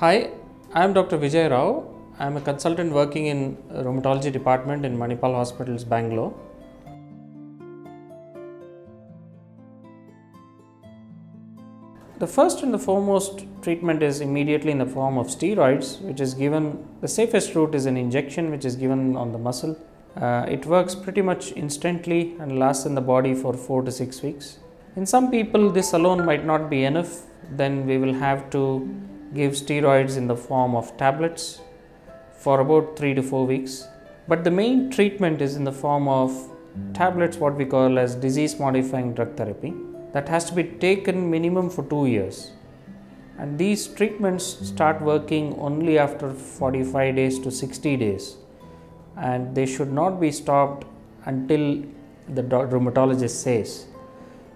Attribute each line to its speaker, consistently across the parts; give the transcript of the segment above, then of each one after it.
Speaker 1: Hi, I am Dr. Vijay Rao. I am a consultant working in rheumatology department in Manipal Hospitals, Bangalore. The first and the foremost treatment is immediately in the form of steroids, which is given. The safest route is an injection, which is given on the muscle. Uh, it works pretty much instantly and lasts in the body for four to six weeks. In some people, this alone might not be enough. Then we will have to give steroids in the form of tablets for about three to four weeks. But the main treatment is in the form of tablets, what we call as disease modifying drug therapy, that has to be taken minimum for two years. And these treatments start working only after 45 days to 60 days, and they should not be stopped until the rheumatologist says.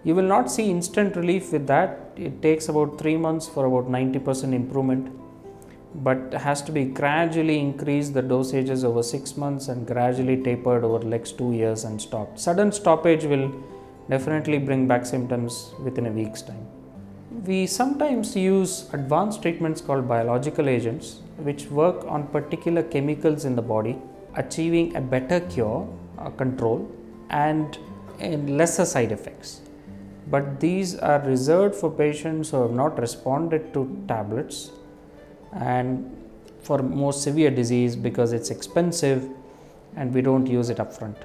Speaker 1: You will not see instant relief with that. It takes about three months for about 90% improvement, but has to be gradually increased the dosages over six months and gradually tapered over the next two years and stopped. Sudden stoppage will definitely bring back symptoms within a week's time. We sometimes use advanced treatments called biological agents, which work on particular chemicals in the body, achieving a better cure, control, and in lesser side effects but these are reserved for patients who have not responded to tablets and for more severe disease because it's expensive and we don't use it upfront.